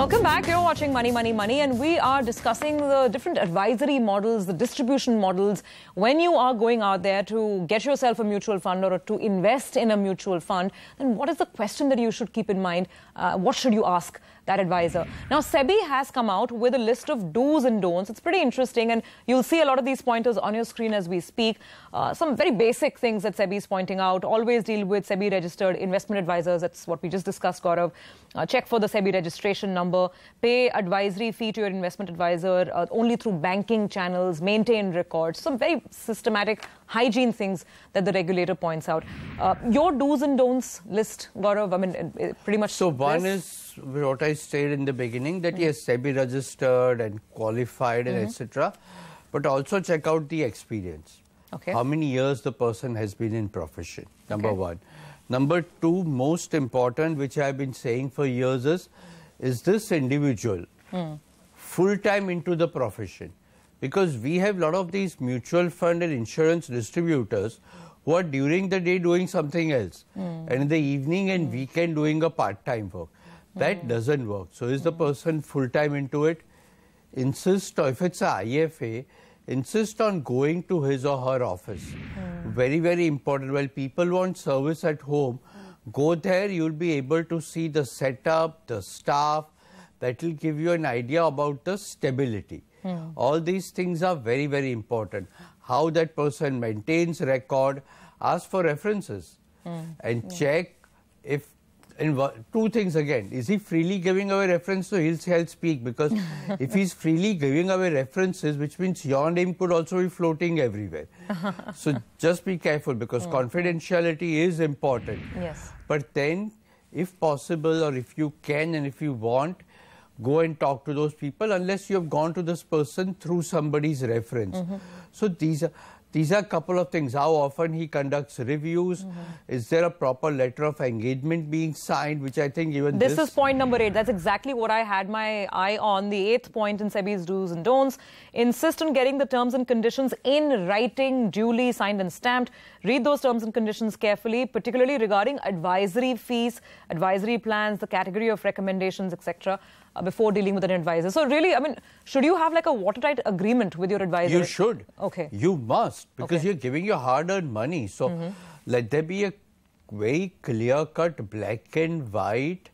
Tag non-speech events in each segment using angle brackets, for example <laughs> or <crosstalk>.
Welcome back. You're watching Money, Money, Money, and we are discussing the different advisory models, the distribution models. When you are going out there to get yourself a mutual fund or to invest in a mutual fund, then what is the question that you should keep in mind? Uh, what should you ask that advisor? Now, SEBI has come out with a list of do's and don'ts. It's pretty interesting, and you'll see a lot of these pointers on your screen as we speak. Uh, some very basic things that SEBI is pointing out. Always deal with SEBI registered investment advisors. That's what we just discussed, Gaurav. Uh, check for the SEBI registration number number, pay advisory fee to your investment advisor uh, only through banking channels, maintain records, some very systematic hygiene things that the regulator points out. Uh, your do's and don'ts list, Gaurav, I mean, pretty much. So, one is what I said in the beginning that mm -hmm. yes, SEBI registered and qualified and mm -hmm. etc. But also check out the experience. Okay. How many years the person has been in profession, number okay. one. Number two, most important, which I've been saying for years is is this individual full time into the profession? Because we have a lot of these mutual fund and insurance distributors who are during the day doing something else and in the evening and weekend doing a part time work. That doesn't work. So, is the person full time into it? Insist, or if it's a IFA, insist on going to his or her office. Very, very important. Well, people want service at home, Go there, you'll be able to see the setup, the staff. That will give you an idea about the stability. Hmm. All these things are very, very important. How that person maintains record, ask for references hmm. and yeah. check if two things again. Is he freely giving away reference to Hills Health Speak? Because <laughs> if he's freely giving away references, which means your name could also be floating everywhere. <laughs> so just be careful because mm. confidentiality is important. Yes. But then, if possible, or if you can and if you want, go and talk to those people unless you have gone to this person through somebody's reference. Mm -hmm. So these are these are a couple of things. How often he conducts reviews? Mm -hmm. Is there a proper letter of engagement being signed? Which I think even this, this is point number eight. That's exactly what I had my eye on. The eighth point in SEBI's do's and don'ts. Insist on getting the terms and conditions in writing, duly signed and stamped. Read those terms and conditions carefully, particularly regarding advisory fees, advisory plans, the category of recommendations, etc uh, before dealing with an advisor. So really, I mean, should you have like a watertight agreement with your advisor? You should. Okay. You must because okay. you're giving your hard-earned money. So mm -hmm. let there be a very clear-cut, black and white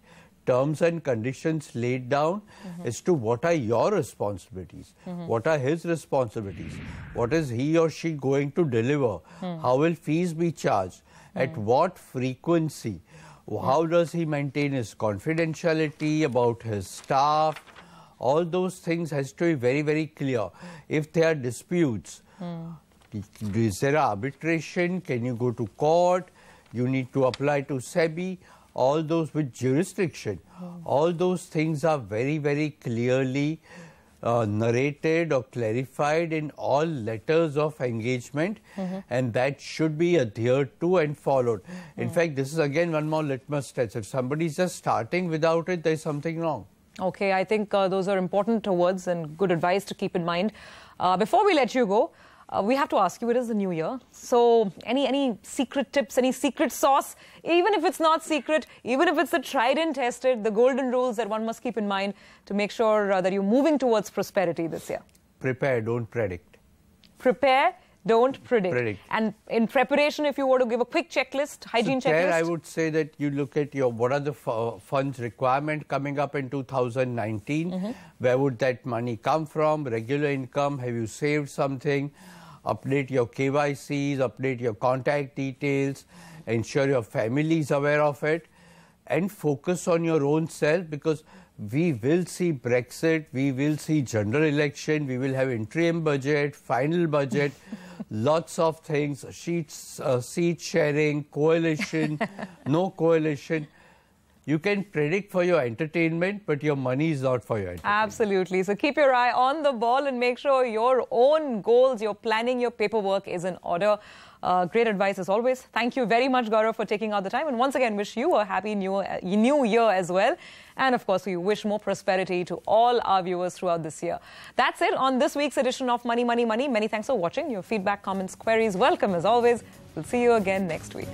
terms and conditions laid down mm -hmm. as to what are your responsibilities, mm -hmm. what are his responsibilities, what is he or she going to deliver, mm. how will fees be charged, at mm. what frequency, how does he maintain his confidentiality about his staff? All those things has to be very, very clear. If there are disputes, hmm. is there arbitration? Can you go to court? You need to apply to SEBI. All those with jurisdiction. Hmm. All those things are very, very clearly uh, narrated or clarified in all letters of engagement mm -hmm. and that should be adhered to and followed. In mm. fact, this is again one more litmus test. If somebody is just starting without it, there's something wrong. Okay, I think uh, those are important words and good advice to keep in mind. Uh, before we let you go, uh, we have to ask you, it is the new year. So, any any secret tips, any secret sauce, even if it's not secret, even if it's the tried and tested, the golden rules that one must keep in mind to make sure uh, that you're moving towards prosperity this year? Prepare, don't predict. Prepare, don't predict. predict. And in preparation, if you were to give a quick checklist, hygiene so checklist. There, I would say that you look at your what are the funds requirement coming up in 2019. Mm -hmm. Where would that money come from? Regular income? Have you saved something? update your KYCs, update your contact details, ensure your family is aware of it, and focus on your own self because we will see Brexit, we will see general election, we will have interim budget, final budget, <laughs> lots of things, sheets, uh, seat sharing, coalition, <laughs> no coalition you can predict for your entertainment, but your money is not for your entertainment. Absolutely. So keep your eye on the ball and make sure your own goals, your planning, your paperwork is in order. Uh, great advice as always. Thank you very much, Gaurav, for taking out the time. And once again, wish you a happy new, uh, new year as well. And of course, we wish more prosperity to all our viewers throughout this year. That's it on this week's edition of Money, Money, Money. Many thanks for watching. Your feedback, comments, queries, welcome as always. We'll see you again next week.